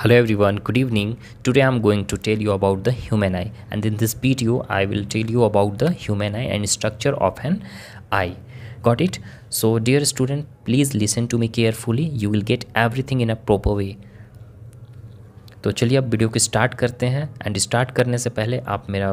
Hello everyone, good evening. Today I'm going to tell you about the human eye and in this video I will tell you about the human eye and structure of an eye. Got it? So dear student, please listen to me carefully. You will get everything in a proper way. तो चलिए अब video को start करते हैं। And start करने से पहले आप मेरा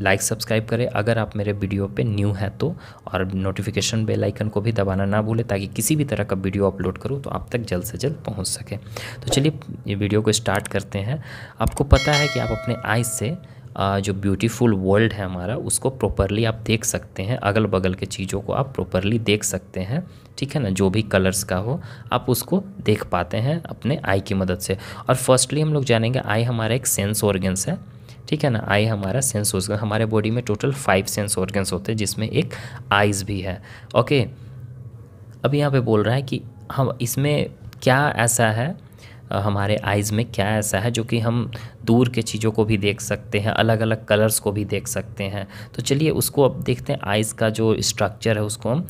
लाइक सब्सक्राइब करें। अगर आप मेरे वीडियो पे न्यू हैं तो और नोटिफिकेशन बेल आइकन को भी दबाना ना भूलें, ताकि किसी भी तरह का वीडियो अपलोड करूँ तो आप तक जल्द से जल्द पहुँच सके। तो चलिए ये वीडियो को स्टार्ट करते हैं। आपको पता है कि आप अपने आइज़ से जो ब्यूटीफुल वर्ल्ड है हमारा, उसको प्रॉपरली आप देख सकते हैं। अगल बगल के चीज़ों को आप प्रॉपरली देख सकते हैं। ठीक है ना? जो भी कलर्स का हो, आप उसको देख पाते हैं अपने आई की मदद से। और फर्स्टली हम लोग जानेंगे आई हमारा एक सेंस ऑर्गेंस है। ठीक है ना? आई हमारा सेंस ऑर्गन हमारे बॉडी में टोटल फाइव सेंस ऑर्गेंस होते हैं, जिसमें एक आइज़ भी है। ओके अब यहाँ पे बोल रहा है कि हम, इसमें क्या ऐसा है? हमारे आइज़ में क्या ऐसा है जो कि हम दूर के चीज़ों को भी देख सकते हैं अलग अलग कलर्स को भी देख सकते हैं। तो चलिए उसको अब देखते हैं आइज़ का जो स्ट्रक्चर है उसको हम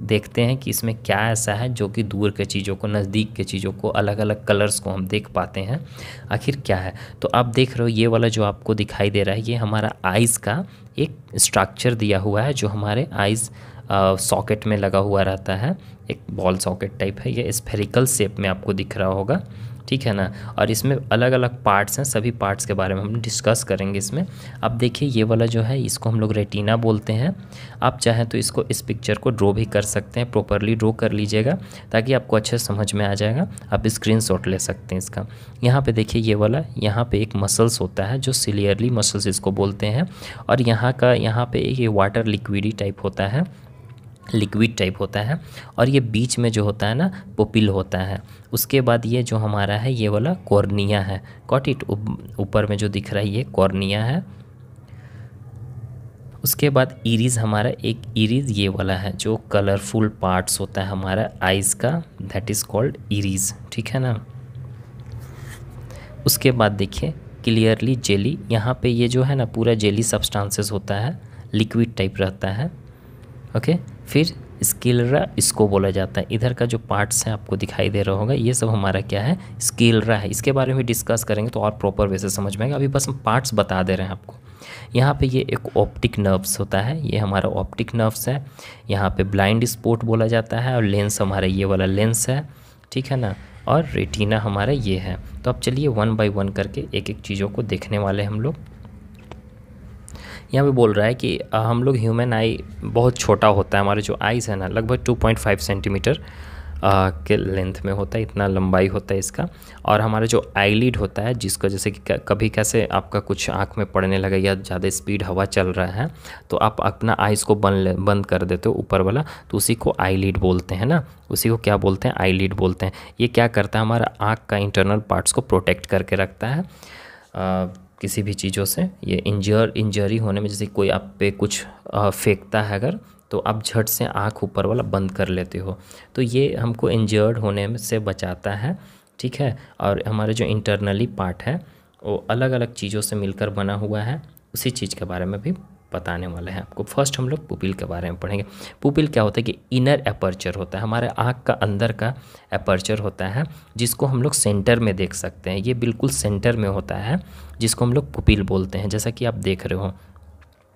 देखते हैं कि इसमें क्या ऐसा है जो कि दूर के चीज़ों को, नज़दीक के चीज़ों को अलग अलग कलर्स को हम देख पाते हैं। आखिर क्या है? तो आप देख रहे हो ये वाला जो आपको दिखाई दे रहा है, ये हमारा आइज़ का एक स्ट्रक्चर दिया हुआ है, जो हमारे आइज़ सॉकेट में लगा हुआ रहता है। एक बॉल सॉकेट टाइप है, ये स्फेरिकल शेप में आपको दिख रहा होगा। ठीक है ना? और इसमें अलग अलग पार्ट्स हैं, सभी पार्ट्स के बारे में हम डिस्कस करेंगे इसमें। अब देखिए, ये वाला जो है, इसको हम लोग रेटिना बोलते हैं। आप चाहें तो इसको इस पिक्चर को ड्रॉ भी कर सकते हैं प्रॉपरली ड्रॉ कर लीजिएगा, ताकि आपको अच्छे समझ में आ जाएगा। आप स्क्रीन ले सकते हैं इसका। यहाँ पर देखिए, ये वाला, यहाँ पर एक मसल्स होता है, जो सिलियरली मसल्स इसको बोलते हैं। और यहाँ का, यहाँ पर ये वाटर लिक्विडी टाइप होता है। लिक्विड टाइप होता है और ये बीच में जो होता है ना, पोपिल होता है। उसके बाद ये जो हमारा है, ये वाला कॉर्निया है। कॉट इट ऊपर में जो दिख रहा है, ये कॉर्निया है। उसके बाद इरीज़ हमारा, एक इरीज़ ये वाला है, जो कलरफुल पार्ट्स होता है हमारा आइज़ का। दैट इज़ कॉल्ड इरीज़, ठीक है ना? उसके बाद देखिए क्लियरली जेली यहाँ पे ये जो है ना, पूरा जेली सब्सटेंसेस होता है लिक्विड टाइप रहता है। ओके? फिर स्किलरा इसको बोला जाता है। इधर का जो पार्ट्स हैं, आपको दिखाई दे रहा होगा, ये सब हमारा क्या है? स्किलरा है। इसके बारे में डिस्कस करेंगे तो और प्रॉपर वे से समझ में आएगा। अभी बस हम पार्ट्स बता दे रहे हैं आपको। यहाँ पे ये एक ऑप्टिक नर्व्स होता है। ये हमारा ऑप्टिक नर्व्स है। यहाँ पे ब्लाइंड स्पॉट बोला जाता है और लेंस हमारा ये वाला लेंस है। ठीक है ना? और रेटिना हमारा ये है। तो अब चलिए वन बाई वन करके एक एक चीज़ों को देखने वाले हम लोग। यहाँ पे बोल रहा है कि हम लोग ह्यूमन आई बहुत छोटा होता है, हमारे जो आइज़ है ना, लगभग 2.5 सेंटीमीटर के लेंथ में होता है, इतना लंबाई होता है इसका। और हमारा जो आईलिड होता है, जिसको जैसे कि कभी कैसे आपका कुछ आँख में पड़ने लगा या ज़्यादा स्पीड हवा चल रहा है तो आप अपना आइज़ को बंद बंद कर देते हो ऊपर वाला तो उसी को आईलिड बोलते हैं ना। उसी को क्या बोलते हैं? आईलिड बोलते हैं। ये क्या करता है? हमारा आँख का इंटरनल पार्ट्स को प्रोटेक्ट करके रखता है। किसी भी चीज़ों से, ये इंजर इंजरी होने में जैसे कोई आप पे कुछ फेंकता है अगर तो आप झट से आँख ऊपर वाला बंद कर लेते हो। तो ये हमको इंजर्ड होने से बचाता है, ठीक है? और हमारे जो इंटरनली पार्ट है, वो अलग अलग चीज़ों से मिलकर बना हुआ है, उसी चीज़ के बारे में भी बताने वाले हैं आपको। फ़र्स्ट हम लोग पुपिल के बारे में पढ़ेंगे। पुपिल क्या होता है कि इनर अपर्चर होता है। हमारे आँख का अंदर का अपर्चर होता है, जिसको हम लोग सेंटर में देख सकते हैं। ये बिल्कुल सेंटर में होता है, जिसको हम लोग पुपिल बोलते हैं। जैसा कि आप देख रहे हो,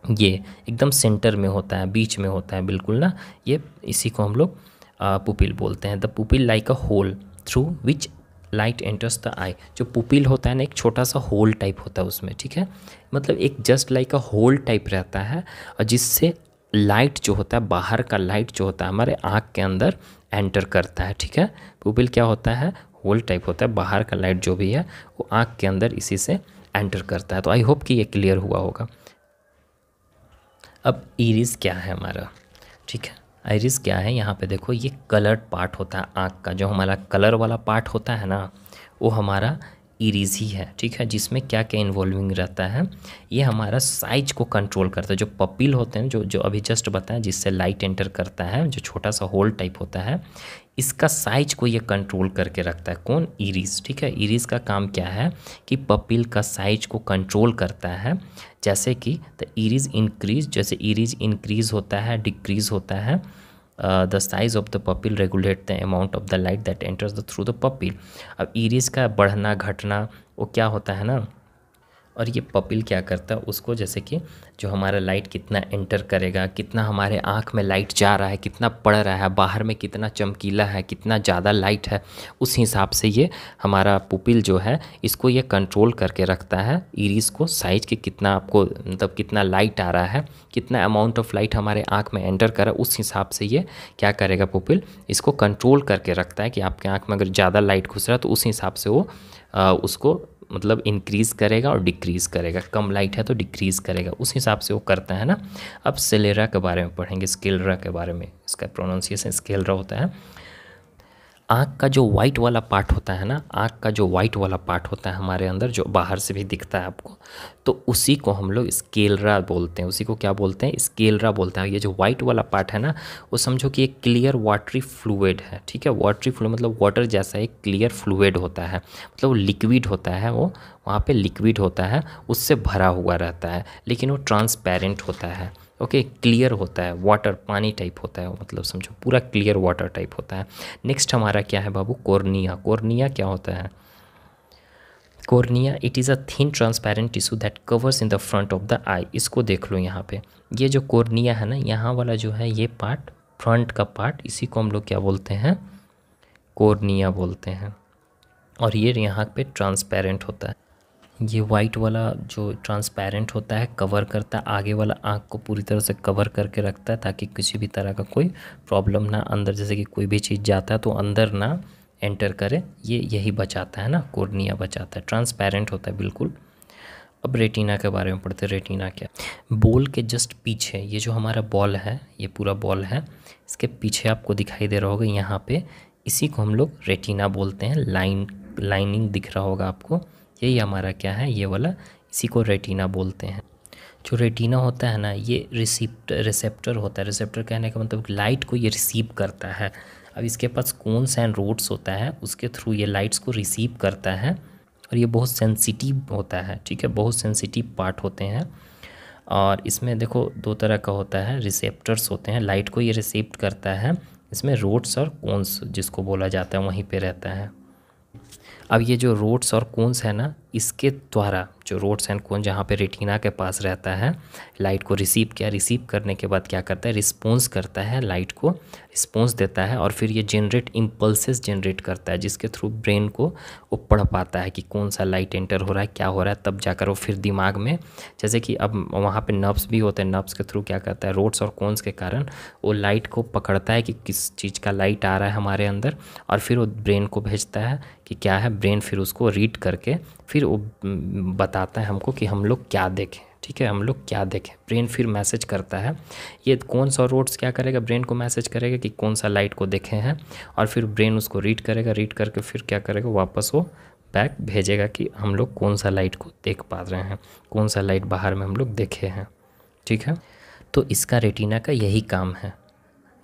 ये एकदम सेंटर में होता है, बीच में होता है, बिल्कुल ना? ये इसी को हम लोग पुपिल बोलते हैं। The pupil like a hole through which light enters the eye जो पुपिल होता है ना, एक छोटा सा होल टाइप होता है उसमें, ठीक है? मतलब एक just like a hole type रहता है और जिससे लाइट जो होता है, बाहर का लाइट जो होता है, हमारे आँख के अंदर एंटर करता है, ठीक है? पुपिल क्या होता है? होल टाइप होता है, बाहर का लाइट जो भी है, वो आँख के अंदर इसी से एंटर करता है। तो आई होप कि ये क्लियर हुआ होगा। अब इरिस क्या है हमारा, ठीक है? आइरिस क्या है? यहाँ पे देखो, ये कलर्ड पार्ट होता है, आँख का। जो हमारा कलर वाला पार्ट होता है ना, वो हमारा इरीज ही है, ठीक है? जिसमें क्या क्या इन्वॉल्विंग रहता है, ये हमारा साइज़ को कंट्रोल करता है। जो पपील होते हैं, जो जो अभी जस्ट बताएँ जिससे लाइट एंटर करता है, जो छोटा सा होल टाइप होता है, इसका साइज़ को ये कंट्रोल करके रखता है। कौन? इरीज ठीक है? इरीज का काम क्या है कि पपील का साइज़ को कंट्रोल करता है। जैसे कि द इरीज इंक्रीज जैसे इरीज इंक्रीज होता है डिक्रीज होता है the size of the pupil regulate the amount of the light that enters the through the pupil अब इरिस का बढ़ना, घटना, वो क्या होता है ना? और ये पपिल क्या करता है उसको जैसे कि जो हमारा लाइट कितना एंटर करेगा कितना हमारे आँख में लाइट जा रहा है कितना पड़ रहा है बाहर में कितना चमकीला है कितना ज़्यादा लाइट है उस हिसाब से ये हमारा पुपिल जो है इसको ये कंट्रोल करके रखता है इरीज को साइज़ के कितना आपको मतलब कितना लाइट आ रहा है कितना अमाउंट ऑफ़ लाइट हमारे आँख में एंटर करा उस हिसाब से ये क्या करेगा पुपिल इसको कंट्रोल करके रखता है कि आपके आँख में अगर ज़्यादा लाइट घुस रहा है तो उस हिसाब से वो आ, उसको मतलब इंक्रीज़ करेगा और डिक्रीज़ करेगा। कम लाइट है तो डिक्रीज़ करेगा। उस हिसाब से वो करता है ना। अब सेलेरा के बारे में पढ़ेंगे। स्केलरा के बारे में इसका प्रोनाउंसिएशन स्केलरा होता है। आँख का जो वाइट वाला पार्ट होता है ना, आँख का जो वाइट वाला पार्ट होता है हमारे अंदर, जो बाहर से भी दिखता है आपको तो उसी को हम लोग स्केलरा बोलते हैं। उसी को क्या बोलते हैं? स्केलरा बोलते हैं। ये जो वाइट वाला पार्ट है ना, वो समझो कि एक क्लियर वाटरी फ्लूड है, ठीक है? वाटरी फ्लू मतलब वाटर जैसा एक क्लियर फ्लूड होता है मतलब लिक्विड होता है, वो वहाँ पर लिक्विड होता है, उससे भरा हुआ रहता है, लेकिन वो ट्रांसपेरेंट होता है। ओके okay, क्लियर होता है वाटर पानी टाइप होता है मतलब समझो पूरा क्लियर वाटर टाइप होता है। नेक्स्ट हमारा क्या है बाबू? कोर्निया कोर्निया क्या होता है? Cornea it is a thin transparent tissue that covers in the front of the eye इसको देख लो यहाँ पे। ये जो कोर्निया है ना यहाँ वाला जो है ये पार्ट फ्रंट का पार्ट इसी को हम लोग क्या बोलते हैं? कोर्निया बोलते हैं। और ये यहाँ पे ट्रांसपेरेंट होता है। ये वाइट वाला जो ट्रांसपेरेंट होता है कवर करता है, आगे वाला आँख को पूरी तरह से कवर करके रखता है ताकि किसी भी तरह का कोई प्रॉब्लम ना अंदर, जैसे कि कोई भी चीज़ जाता है तो अंदर ना एंटर करे, ये यही बचाता है ना, कोर्निया बचाता है ट्रांसपेरेंट होता है बिल्कुल। अब रेटिना के बारे में पढ़ते हैं रेटिना क्या बॉल के जस्ट पीछे, ये जो हमारा बॉल है, ये पूरा बॉल है, इसके पीछे आपको दिखाई दे रहा होगा, यहाँ पे इसी को हम लोग रेटिना बोलते हैं लाइन लाइनिंग दिख रहा होगा आपको। यही हमारा क्या है, ये वाला, इसी को रेटिना बोलते हैं। जो रेटिना होता है ना, ये रिसिप्ट, रिसेप्टर होता है। रिसेप्टर कहने का मतलब लाइट को ये रिसीव करता है। अब इसके पास कौन एंड रोड्स होता है, उसके थ्रू ये लाइट्स को रिसीव करता है और ये बहुत सेंसिटिव होता है, ठीक है? बहुत सेंसिटिव पार्ट होते हैं। और इसमें देखो, दो तरह का होता है, रिसेप्टर्स होते हैं। लाइट को ये रिसीव करता है, इसमें रोड्स और कोन्स जिसको बोला जाता है, वहीं पे रहता है। अब ये जो रोड्स और कोन्स हैं ना इसके द्वारा जो रोड्स एंड कोन जहाँ पे रेटिना के पास रहता है, लाइट को रिसीव किया, रिसीव करने के बाद क्या करता है, रिस्पॉन्स करता है, लाइट को रिस्पॉन्स देता है और फिर ये जनरेट इम्पल्सेस जनरेट करता है, जिसके थ्रू ब्रेन को वो पढ़ पाता है कि कौन सा लाइट एंटर हो रहा है, क्या हो रहा है, तब जाकर वो फिर दिमाग में, जैसे कि अब वहाँ पर नर्व्स भी होते हैं, नर्व्स के थ्रू क्या करता है, रोड्स और कोन्स के कारण वो लाइट को पकड़ता है कि किस चीज़ का लाइट आ रहा है हमारे अंदर और फिर वो ब्रेन को भेजता है कि क्या है, ब्रेन फिर उसको रीड करके फिर वो बताता है हमको कि हम लोग क्या देखें, ठीक है? हम लोग क्या देखें? ब्रेन फिर मैसेज करता है, ये कौन सा रोड्स क्या करेगा? ब्रेन को मैसेज करेगा कि कौन सा लाइट को देखे हैं, और फिर ब्रेन उसको रीड करेगा, रीड करके फिर क्या करेगा? वापस वो बैक भेजेगा कि हम लोग कौन सा लाइट को देख पा रहे हैं, कौन सा लाइट बाहर में हम लोग देखे हैं, ठीक है? तो इसका रेटिना का यही काम है।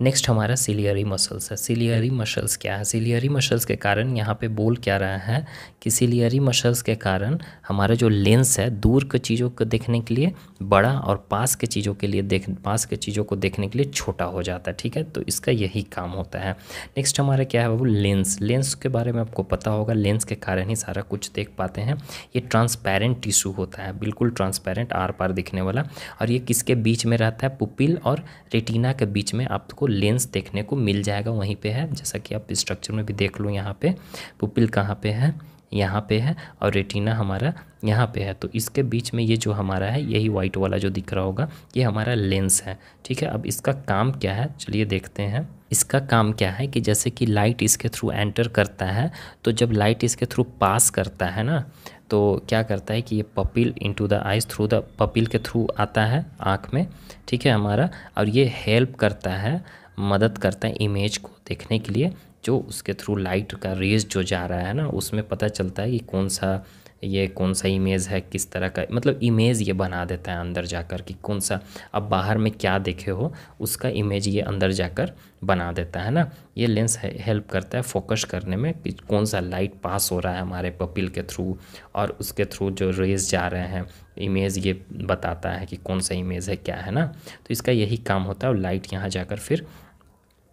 नेक्स्ट हमारा सिलियरी मसल्स है। सिलियरी मसल्स क्या है? सिलियरी मसल्स के कारण यहाँ पे बोल क्या रहा है कि सिलियरी मसल्स के कारण हमारा जो लेंस है, दूर के चीज़ों को देखने के लिए, बड़ा और पास के चीज़ों के लिए देख, पास के चीज़ों को देखने के लिए छोटा हो जाता है, ठीक है? तो इसका यही काम होता है। नेक्स्ट हमारा क्या है वो लेंस लेंस के बारे में आपको पता होगा लेंस के कारण ही सारा कुछ देख पाते हैं। ये ट्रांसपेरेंट टिश्यू होता है, बिल्कुल ट्रांसपेरेंट आर पार दिखने वाला। और ये किसके बीच में रहता है? पुपिल और रेटिना के बीच में आपको लेंस देखने को मिल जाएगा वहीं पे है। जैसा कि आप स्ट्रक्चर में भी देख लो यहाँ पे पुपिल कहाँ पे है? यहाँ पे है और रेटिना हमारा यहाँ पे है। तो इसके बीच में ये जो हमारा है, यही वाइट वाला जो दिख रहा होगा, ये हमारा लेंस है। ठीक है? अब इसका काम क्या है? चलिए देखते हैं। इसका काम क्या है कि जैसे कि लाइट इसके थ्रू एंटर करता है तो जब लाइट इसके थ्रू पास करता है ना तो क्या करता है कि ये pupil into the eyes through the pupil के थ्रू आता है आँख में, ठीक है हमारा? और ये हेल्प करता है, मदद करता है इमेज को देखने के लिए, जो उसके थ्रू लाइट का रेज जो जा रहा है ना, उसमें पता चलता है कि कौन सा ये कौन सा इमेज है, किस तरह का मतलब इमेज ये बना देता है अंदर जाकर कि कौन सा, अब बाहर में क्या देखे हो, उसका इमेज ये अंदर जाकर बना देता है ना? ये लेंस हेल्प करता है फोकस करने में कि कौन सा लाइट पास हो रहा है हमारे पपिल के थ्रू और उसके थ्रू जो रेज जा रहे हैं इमेज ये बताता है कि कौन सा इमेज है, क्या है ना? तो इसका यही काम होता है और लाइट यहाँ जाकर फिर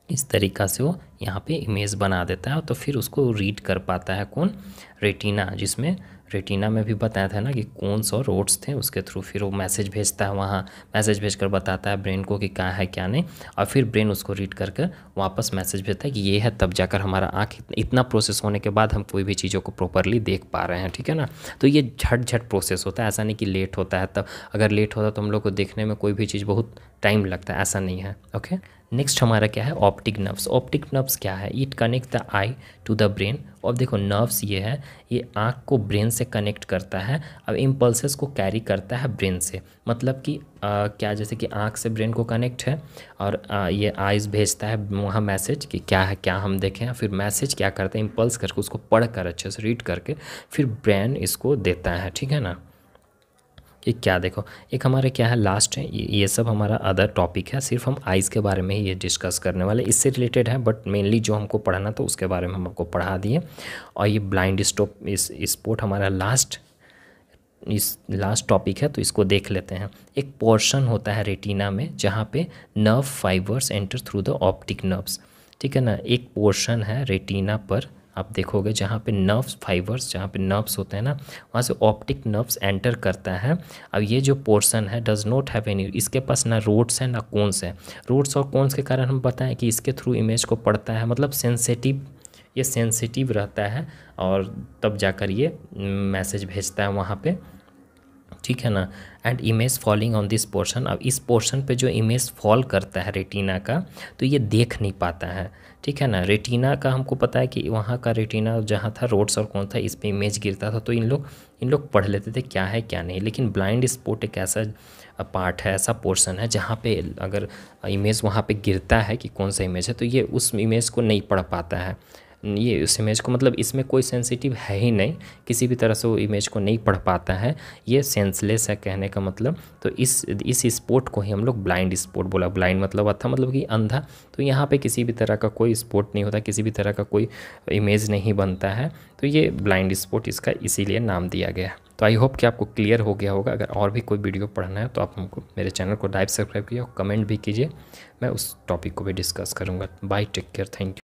इस तरीक़ा से वो यहाँ पे इमेज बना देता है तो फिर उसको रीड कर पाता है कौन? रेटिना जिसमें रेटिना में भी बताया था ना कि कौन सा रोड्स थे, उसके थ्रू फिर वो मैसेज भेजता है वहाँ, मैसेज भेजकर बताता है ब्रेन को कि क्या है, क्या नहीं, और फिर ब्रेन उसको रीड करके वापस मैसेज भेजता है कि ये है, तब जाकर हमारा आँख इतना प्रोसेस होने के बाद हम कोई भी चीज़ों को प्रॉपरली देख पा रहे हैं, ठीक है ना? तो ये झट झट प्रोसेस होता है, ऐसा नहीं कि लेट होता है, तब अगर लेट होता तो हम लोग को देखने में कोई भी चीज़ बहुत टाइम लगता है, ऐसा नहीं है ओके नेक्स्ट हमारा क्या है? ऑप्टिक नर्व्स ऑप्टिक नर्व्स क्या है? It connect the eye to the brain और देखो नर्व्स ये है ये आँख को ब्रेन से कनेक्ट करता है अब इम्पल्सेस को कैरी करता है ब्रेन से। मतलब कि आ, क्या जैसे कि आँख से ब्रेन को कनेक्ट है और आ, ये आइज़ भेजता है वहाँ मैसेज कि क्या है क्या हम देखें फिर मैसेज क्या करते हैं इम्पल्स करके उसको पढ़ कर अच्छे से रीड करके फिर ब्रेन इसको देता है ठीक है ना? कि क्या देखो, एक हमारे क्या है लास्ट है, ये सब हमारा अदर टॉपिक है, सिर्फ़ हम आइज़ के बारे में ही ये डिस्कस करने वाले, इससे रिलेटेड है बट मेनली जो हमको पढ़ाना था, उसके बारे में हम आपको पढ़ा दिए। और ये ब्लाइंड स्टॉप इस स्पोर्ट हमारा लास्ट इस लास्ट टॉपिक है तो इसको देख लेते हैं। एक पोर्शन होता है रेटिना में, जहाँ पे nerve fibres enter through the optic nerves ठीक है ना? एक पोर्शन है रेटिना पर आप देखोगे जहाँ पे नर्व्स फाइबर्स जहाँ पे नर्व्स होते हैं ना, वहाँ से ऑप्टिक नर्व्स एंटर करता है। अब ये जो पोर्शन है डज़ नॉट हैव एनी इसके पास ना रोड्स है, ना कोन्स है। रोड्स और कोन्स के कारण हम बताएँ कि इसके थ्रू इमेज को पड़ता है मतलब सेंसेटिव ये सेंसिटिव रहता है और तब जाकर ये मैसेज भेजता है वहाँ पे। ठीक है ना? And image falling on this portion अब इस पोर्शन पे जो इमेज फॉल करता है रेटिना का तो ये देख नहीं पाता है। ठीक है ना? रेटिना का हमको पता है कि वहाँ का रेटिना जहाँ था रोड्स और कौन था, इस पर इमेज गिरता था तो इन लोग इन लोग पढ़ लेते थे क्या है, क्या नहीं। लेकिन ब्लाइंड स्पॉट एक ऐसा पार्ट है, ऐसा पोर्शन है, जहाँ पे अगर इमेज वहाँ पे गिरता है कि कौन सा इमेज है तो ये उस इमेज को नहीं पढ़ पाता है। ये उस इमेज को मतलब इसमें कोई सेंसिटिव है ही नहीं, किसी भी तरह से वो इमेज को नहीं पढ़ पाता है, ये सेंसलेस है कहने का मतलब। तो इस इस स्पोर्ट को ही हम लोग ब्लाइंड स्पोर्ट बोला। ब्लाइंड मतलब अच्छा मतलब कि अंधा। तो यहाँ पे किसी भी तरह का कोई स्पोर्ट नहीं होता, किसी भी तरह का कोई इमेज नहीं बनता है। तो ये ब्लाइंड स्पोर्ट इसका इसीलिए नाम दिया गया है। तो आई होप कि आपको क्लियर हो गया होगा। अगर और भी कोई वीडियो पढ़ना है तो आप हमको मेरे चैनल को लाइक सब्सक्राइब कीजिए और कमेंट भी कीजिए। मैं उस टॉपिक को भी डिस्कस करूँगा। Bye take care thank you